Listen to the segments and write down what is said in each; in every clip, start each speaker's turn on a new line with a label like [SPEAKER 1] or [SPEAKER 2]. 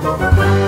[SPEAKER 1] We'd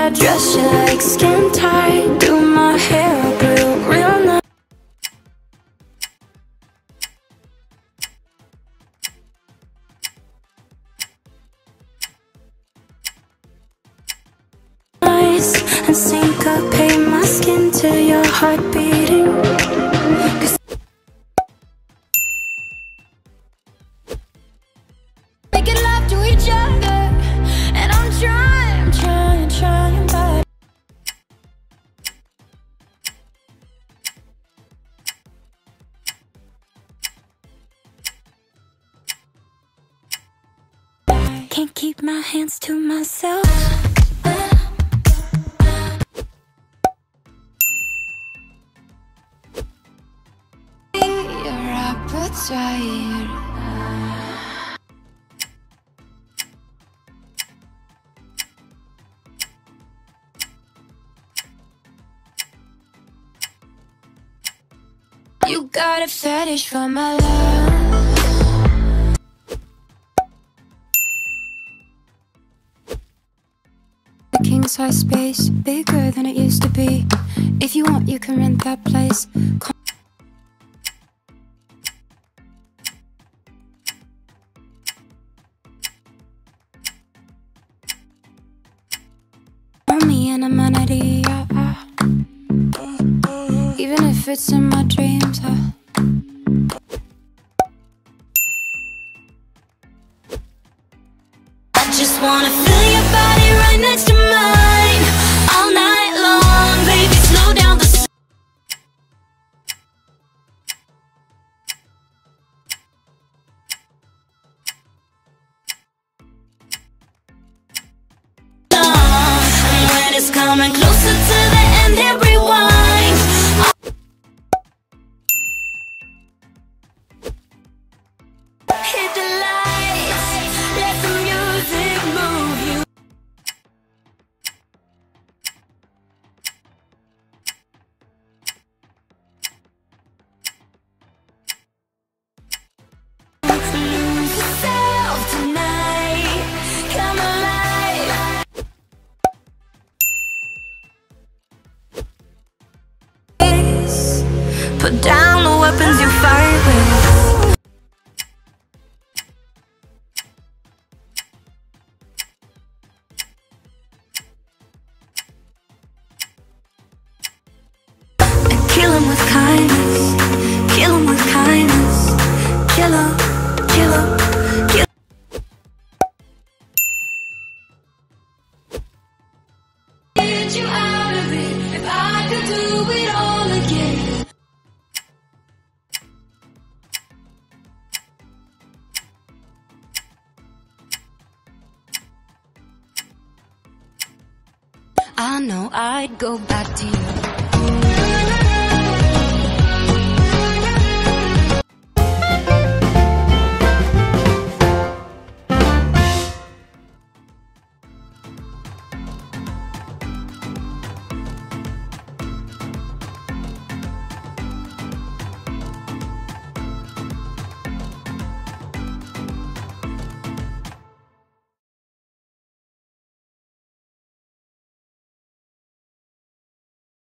[SPEAKER 1] that dress you like, skin tight. Do my hair up real, real nice. And syncopate my skin to your heart can't keep my hands to myself. Your appetite. You got a fetish for my love. Space, bigger than it used to be. If you want, you can rent that place. Call me even if it's in my dreams. I just wanna weapons you fight kill him with kindness. Kill him with kindness. Kill him, kill him, kill Get you I know I'd go back to you.